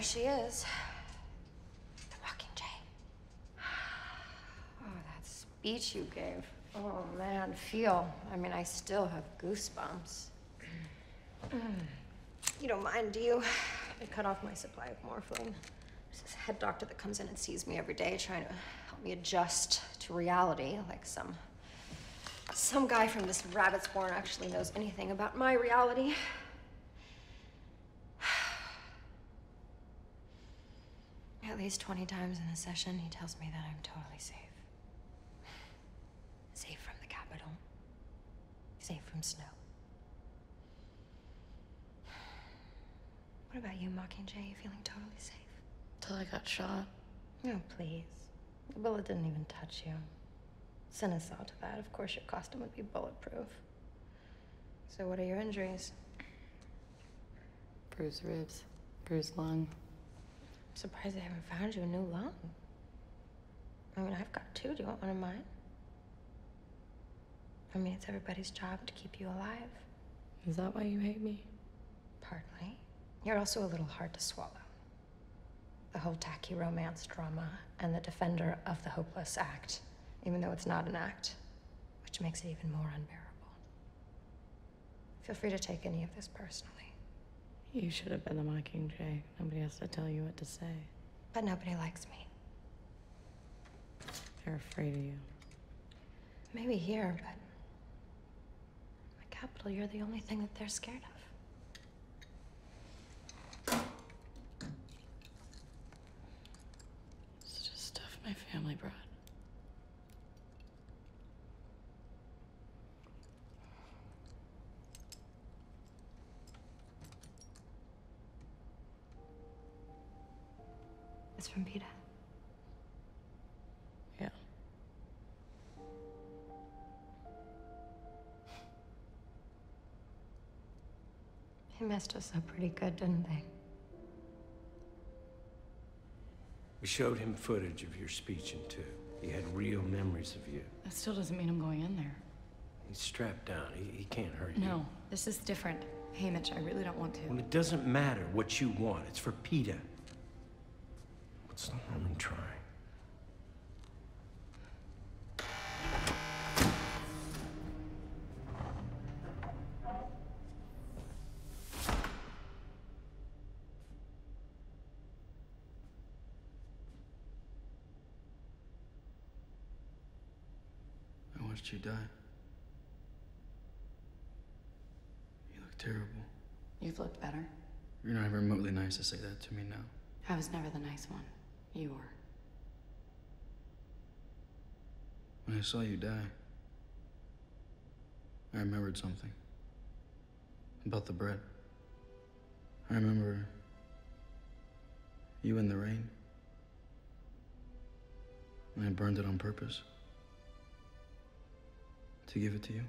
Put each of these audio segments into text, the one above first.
there she is. The Mockingjay. Oh, that speech you gave. Oh, man, feel. I mean, I still have goosebumps. You don't mind, do you? I cut off my supply of morphine. There's this head doctor that comes in and sees me every day trying to help me adjust to reality, like some some guy from this rabbit's warren actually knows anything about my reality. Least 20 times in a session, he tells me that I'm totally safe. Safe from the Capitol. Safe from Snow. What about you, Mockingjay? You feeling totally safe? Till I got shot. Oh, please. The bullet didn't even touch you. Cinna saw to that. Of course, your costume would be bulletproof. So, what are your injuries? Bruised ribs, bruised lung. Surprised they haven't found you a new lung. I mean, I've got two. Do you want one of mine? I mean, it's everybody's job to keep you alive. Is that why you hate me? Partly. You're also a little hard to swallow. The whole tacky romance drama and the defender of the hopeless act, even though it's not an act, which makes it even more unbearable. Feel free to take any of this personally. You should have been the Mockingjay. Nobody has to tell you what to say. But nobody likes me. They're afraid of you. Maybe here, but my Capitol, you're the only thing that they're scared of. It's just stuff my family brought. It's from Peeta. Yeah. They messed us up pretty good, didn't they? We showed him footage of your speech in two. He had real memories of you. That still doesn't mean I'm going in there. He's strapped down. He, he can't hurt you. No, this is different. Haymitch, I really don't want to. Well, it doesn't matter what you want. It's for Peeta. What's the harm in trying? I watched you die. You look terrible. You've looked better. You're not even remotely nice to say that to me now. I was never the nice one. You were. When I saw you die, I remembered something. About the bread. I remember you in the rain. And I burned it on purpose. To give it to you.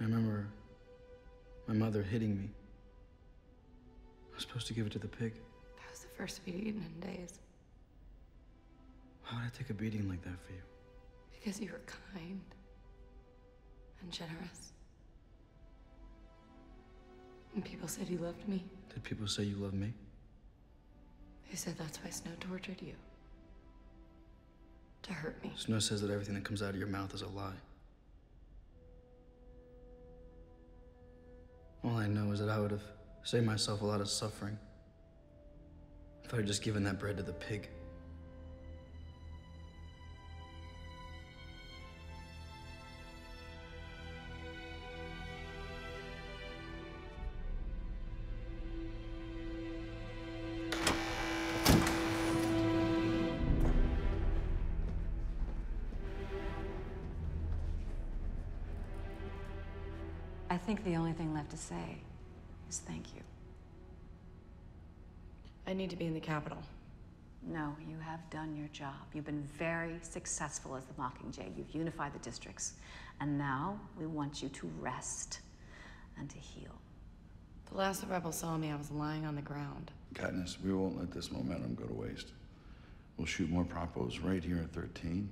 I remember my mother hitting me. I was supposed to give it to the pig. That was the first eaten in days. Why would I take a beating like that for you? Because you were kind and generous. And people said you loved me. Did people say you loved me? They said that's why Snow tortured you. To hurt me. Snow says that everything that comes out of your mouth is a lie. All I know is that I would have saved myself a lot of suffering if I had just given that bread to the pig. I think the only thing left to say is thank you. I need to be in the Capitol. No, you have done your job. You've been very successful as the Mockingjay. You've unified the districts. And now we want you to rest and to heal. The last the rebels saw me, I was lying on the ground. Katniss, we won't let this momentum go to waste. We'll shoot more propos right here at 13,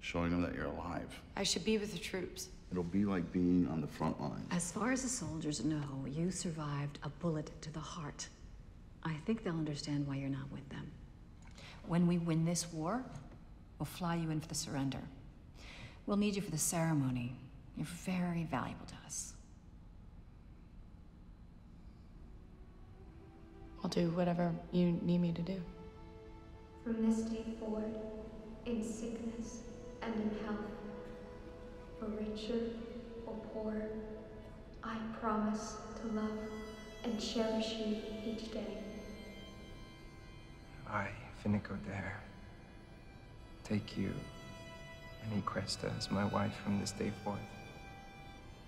showing them that you're alive. I should be with the troops. It'll be like being on the front line. As far as the soldiers know, you survived a bullet to the heart. I think they'll understand why you're not with them. When we win this war, we'll fly you in for the surrender. We'll need you for the ceremony. You're very valuable to us. I'll do whatever you need me to do. From this day forward, in sickness and in health, for richer or poorer, I promise to love and cherish you each day. I, Finnick Odair, take you Annie Cresta as my wife from this day forth.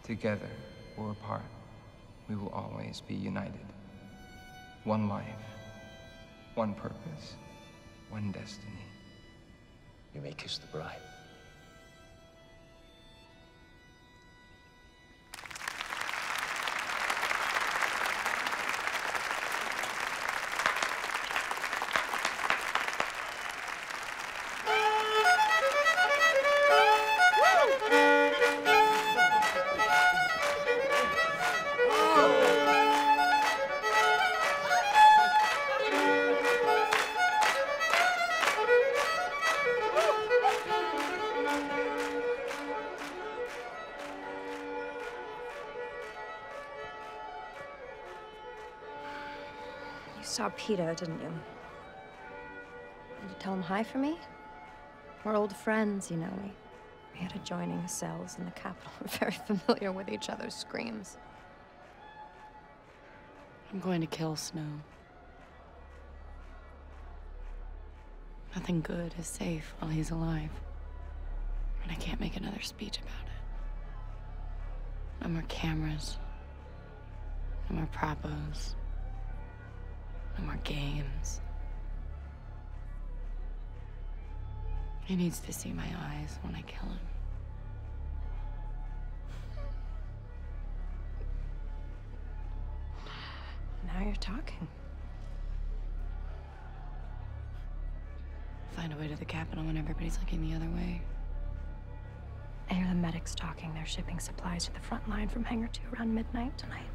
Together or apart, we will always be united. One life, one purpose, one destiny. You may kiss the bride. Saw Peeta, didn't you? Did you tell him hi for me? We're old friends, you know. We, we had adjoining cells in the Capitol. We're very familiar with each other's screams. I'm going to kill Snow. Nothing good is safe while he's alive. And I can't make another speech about it. No more cameras. No more propos. No more games. He needs to see my eyes when I kill him. Now you're talking. Find a way to the Capitol when everybody's looking the other way. I hear the medics talking. They're shipping supplies to the front line from Hangar 2 around midnight tonight.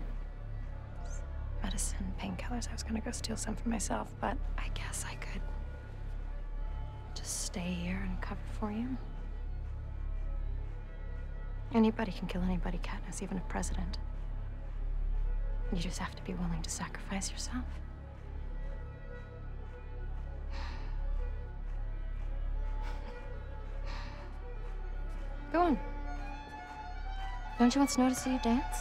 Medicine, painkillers. I was gonna go steal some for myself, but I guess I could just stay here and cover for you. Anybody can kill anybody, Katniss, even a president. You just have to be willing to sacrifice yourself. Go on. Don't you want to Snow to see you dance?